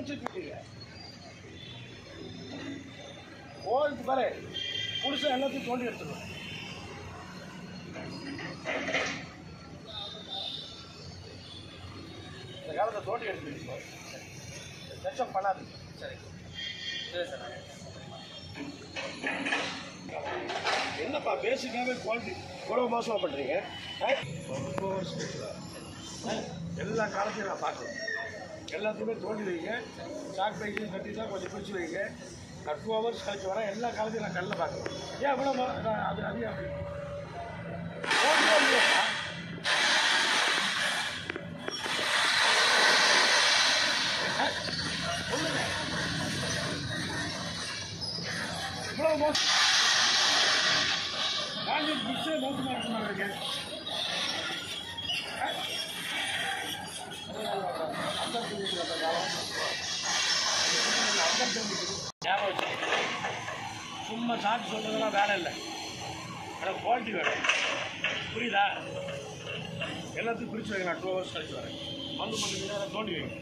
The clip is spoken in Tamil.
நினைச்சிட்டு இருக்கீங்க ஓல்டு பாரு புதுசாக எல்லாத்தையும் தோண்டி எடுத்துருவோம் இந்த காலத்தை தோண்டி எடுத்துக்கிட்டு லட்சம் பண்ணாதீங்க சரி சரி சார் என்னப்பா பேசிக்காகவே குவாலிட்டி இவ்வளோ மோசமாக பண்ணுறீங்க எல்லா காலத்தையும் நான் பார்க்குறேன் எல்லாத்தையுமே தோண்டி வைங்க. சாக் பைக்கையும் கட்டி தான் கொஞ்சம் பிடிச்சி வைங்க. நான் டூ ஹவர்ஸ் கழிச்சு வரேன். எல்லா காலத்தையும் நான் கல்லில் பார்க்குறேன். ஏன் இவ்வளோ அது அது அப்படி இவ்வளோ மோசம். காலேஜ் மோசமாக இருக்க மாதிரி நம்ம சாட்சி சொல்கிறதெல்லாம் வேலை இல்லை. ஆனால் குவாலிட்டி வேணும் புரியுதா? எல்லாத்தையும் பிரித்து வைங்க நான் டூ ஹவர்ஸ் கழிச்சு வரேன். வந்து பண்ணுறீங்க தோண்டி வைங்க.